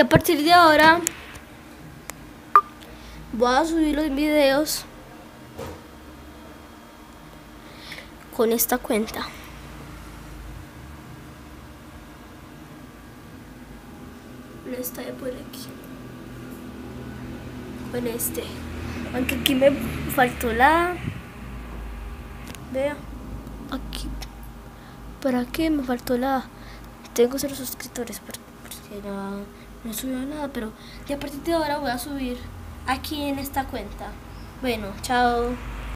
a partir de ahora voy a subir los videos con esta cuenta. Esta de por aquí. Con este. Aunque aquí me faltó la... Vea. Aquí. ¿Para qué me faltó la... Tengo cero suscriptores porque, no, no subió nada, pero ya a partir de ahora voy a subir aquí en esta cuenta. Bueno, chao.